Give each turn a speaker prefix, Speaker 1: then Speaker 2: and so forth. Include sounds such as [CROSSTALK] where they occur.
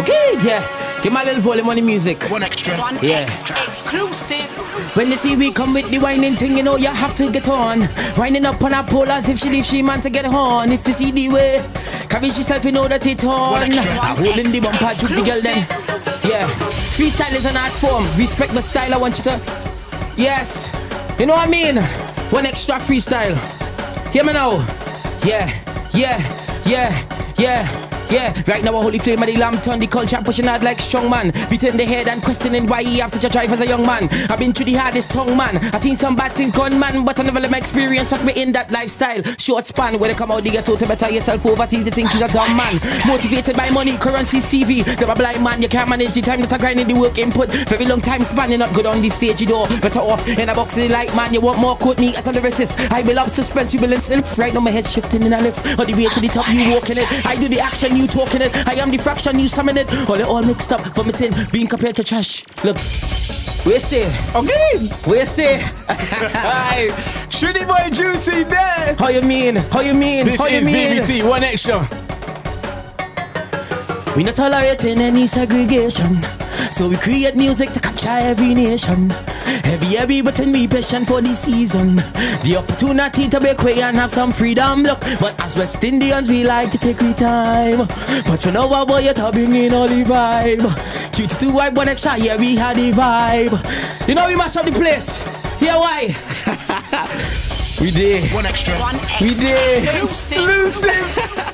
Speaker 1: Okay, yeah. Give my little volume on the music.
Speaker 2: 1Xtra.
Speaker 3: One
Speaker 1: Yeah.
Speaker 3: extra. Exclusive.
Speaker 1: When you see we come with the whining thing, you know you have to get on. Winding up on a pole as if she leave she man to get on. If you see the way, carry yourself, you know that it on.
Speaker 2: extra.
Speaker 1: Holding the bumper to the girl then. Yeah. Freestyle is an art form. Respect the style, I want you to. Yes. You know what I mean? 1Xtra freestyle. Hear me now. Yeah, yeah, yeah, yeah. Yeah, right now a holy flame of the lamb turn the culture pushing out like strong man. Beating the head and questioning why he have such a drive as a young man. I've been through the hardest tongue man. I've seen some bad things gone man But I never let my experience suck me in that lifestyle. Short span when they come out they get told to better yourself. Overseas They think you're a dumb man. Motivated by money, currency, TV Them a blind man, you can't manage the time that I grind in the work input. Very long time span, you're not good on the stage you know. Better off in a box of the light man You want more me as a lyricist. I will love suspense, you will in Phillips Right now my head shifting in a lift. On the way to the top you walking it. I do the action, you talking it I am the fraction, you summon it All it all mixed up, vomiting Being compared to trash Look, we say,
Speaker 2: Okay.
Speaker 1: we say
Speaker 2: Hi. Triniboi Joocie there.
Speaker 1: How you mean, how you mean,
Speaker 2: This
Speaker 1: how you
Speaker 2: is
Speaker 1: mean
Speaker 2: BBC. 1Xtra.
Speaker 1: We not tolerating any segregation. So we create music to capture every nation. Every every button we patient for the season. The opportunity to break away and have some freedom. Look, but as West Indians we like to take we time. But for now, our boy, you to bring in all the vibe. QT 2Hype one extra, yeah, we had the vibe. You know we mash up the place. Yeah, why? [LAUGHS] we did. 1Xtra.
Speaker 2: One extra.
Speaker 1: We
Speaker 3: extra.
Speaker 1: did.
Speaker 3: Exclusive.
Speaker 2: Exclusive. [LAUGHS]